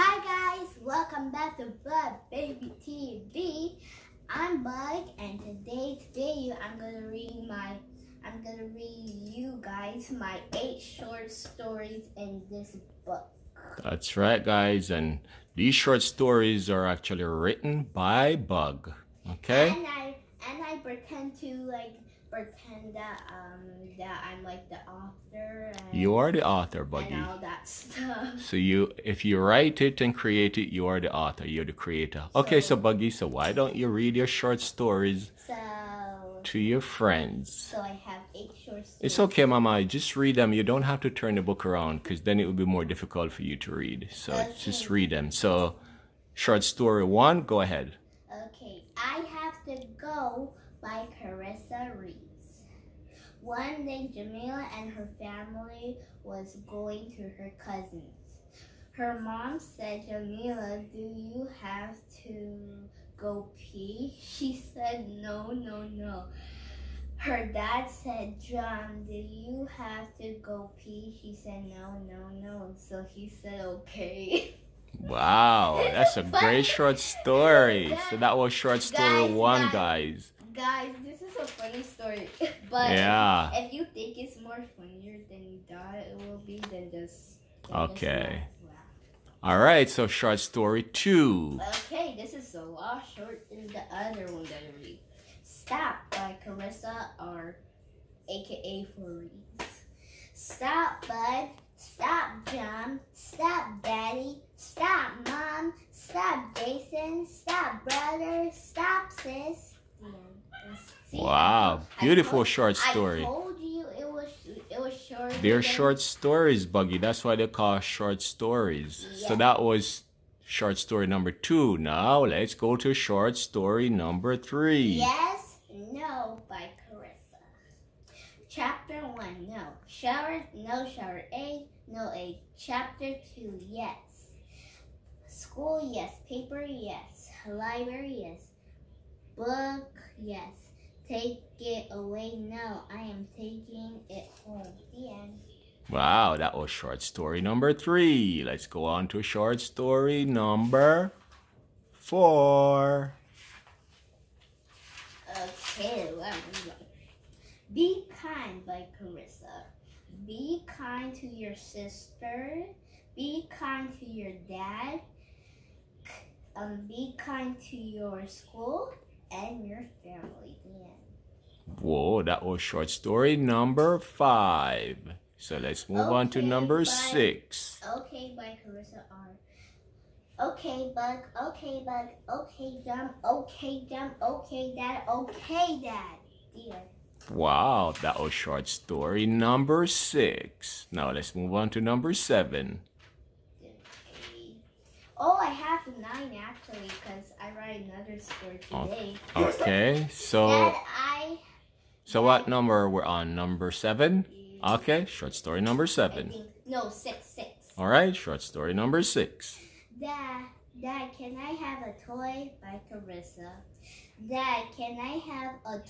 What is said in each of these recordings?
Hi guys, welcome back to Bug Baby TV. I'm Bug and today's video I'm gonna read my I'm gonna read you guys my eight short stories in this book. That's right guys and these short stories are actually written by Bug. Okay? And I and I pretend to like pretend that um that I'm like the author and, You are the author, Buggy. and all that stuff. So you if you write it and create it, you are the author, you're the creator. Okay, so Buggy, so why don't you read your short stories So to your friends? so I have eight short stories. It's okay, Mama. Just read them. You don't have to turn the book around because then it would be more difficult for you to read. So just read them. So, short story one, go ahead. Okay, I have to go by Carissa Reeves. One day, Jamila and her family was going to her cousin's. Her mom said, Jamila, do you have to go pee? She said, no, no, no. Her dad said, John, do you have to go pee? She said, no, no, no. So he said, okay. Wow, that's a great short story. So that was short story Guys, one, guys. guys. Guys, this is a funny story. but Yeah. if you think it's more funnier than you thought it will be, then just then Okay. Just All right, so short story two. Okay, this is a lot short than the other one that I read. Stop by Carissa or AKA for Reeves. Stop, bud. Stop, John. Stop, Daddy. Stop, Mom. Stop, Jason. Stop, brother. Stop, sis. The end. See, Wow, beautiful told- short I story. told you it was it was short. They're short stories, Buggy. That's why they call short stories. So that was short story number two. Now let's go to short story number three. Yes, no by Carissa. Chapter one, no. Shower, no shower. A, no A. Chapter two, yes. School, yes. Paper, yes. Library, yes. Book, yes. Take it away, no. I am taking it home. The end. Wow, that was short story number three. Let's go on to short story number four. Okay, Be kind by Carissa. Be kind to your sister. Be kind to your dad. Um, be kind to your school and your family. Whoa, that was short story number five. So let's move on to number six. Okay by Carissa R. Okay, Bug. Okay, Bug. Okay, Jump. Okay, Jump. Okay, Dad. Okay, Dad. Wow, that was short story number six. Now let's move on to number seven. Oh, I have nine actually because I write another story Oh. today. Okay, so That I, so what number we're on? Number seven? Okay, short story number seven. think no six six. All right, short story number six. Dad, Dad, can I have a toy by Carissa? Dad, can I have a,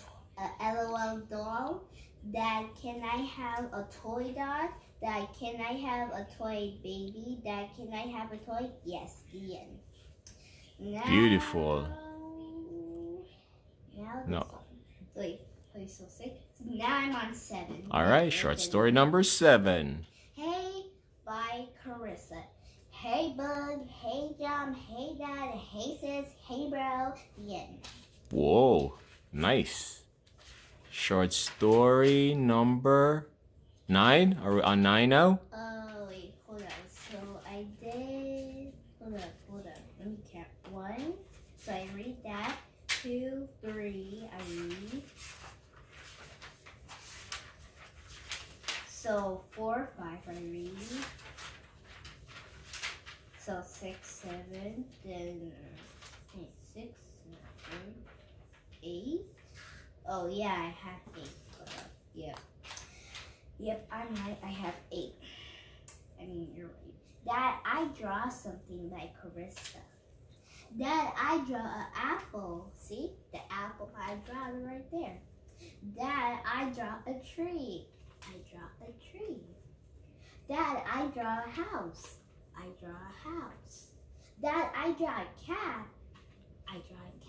a LOL doll? Dad, can I have a toy dog? Dad, can I have a toy baby? Dad, can I have a toy? Yes, the end. Now, Beautiful. Now No. Wait, wait, so six. Now I'm on seven. All right, short story number seven. Hey by Carissa. Hey Bug, hey John, hey Dad, hey Sis, hey Bro. The end. Whoa, nice. Short story number nine. Are we on nine now? Oh wait, hold on. So I did. Hold on, hold on. Let me count. One. So I read that. Two, three. I read. So four, five. I read. So six, seven. Then wait, six, seven, eight. Oh yeah, I have eight. Yep. Yep, I'm right. I have eight. I mean, you're right. Dad, I draw something by Carissa. Dad, I draw an apple. See? The apple I draw right there. Dad, I draw a tree. I draw a tree. Dad, I draw a house. I draw a house. Dad, I draw a cat. I draw a cat.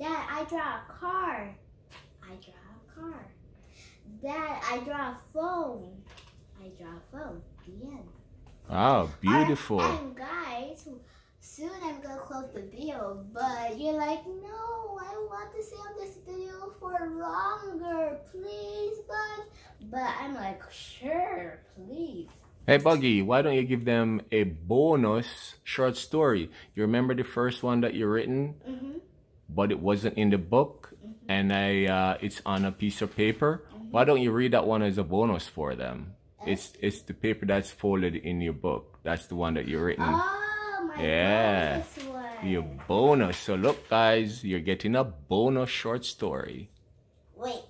Dad, I draw a car. I draw a car. Dad, I draw a phone. I draw a phone. The end. Wow, beautiful. And guys, soon I'm gonna close the video, but you're like, no, I want to stay on this video for longer, please, but but I'm like, sure, please. Hey Buggy, why don't you give them a bonus short story? You remember the first one that you written, Mm -hmm. But it wasn't in the book, mm -hmm. and I uh, it's on a piece of paper. Mm -hmm. Why don't you read that one as a bonus for them? It's it's the paper that's folded in your book. That's the one that you're written. Oh, my yeah. bonus. Your bonus. So look, guys, you're getting a bonus short story. Wait.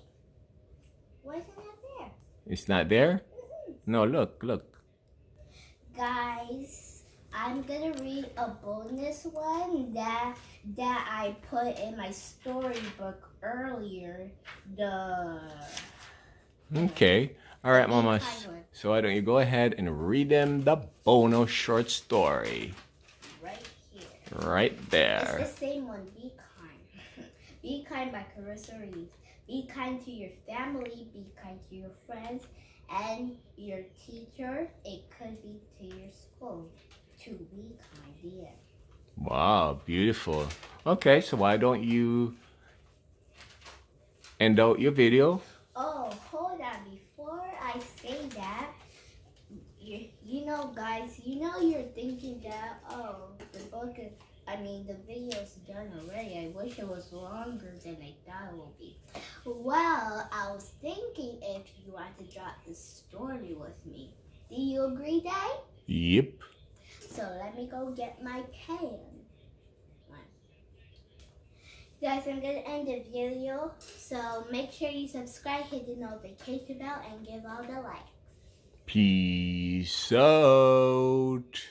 Why is it not there? It's not there? Mm -hmm. No, look, look. Guys, I'm gonna read a bonus one that that I put in my storybook earlier. The Okay. All right, Mama. So why don't you go ahead and read them the bonus short story? Right here. Right there. It's the same one. Be kind. be kind by Carissa Reeves. Be kind to your family. Be kind to your friends and your teacher. It could be to your school. Kind. The end. Wow, beautiful. Okay, so why don't you end out your video? Oh, hold on. Before I say that, you, you know, guys, you know you're thinking that, oh, the book is, I mean, the video's done already. I wish it was longer than I thought it would be. Well, I was thinking if you want to drop the story with me. Do you agree, Dad? Yep. So let me go get my pen. Guys, I'm going to end the video. So make sure you subscribe, hit the notification bell, and give all the likes. Peace out.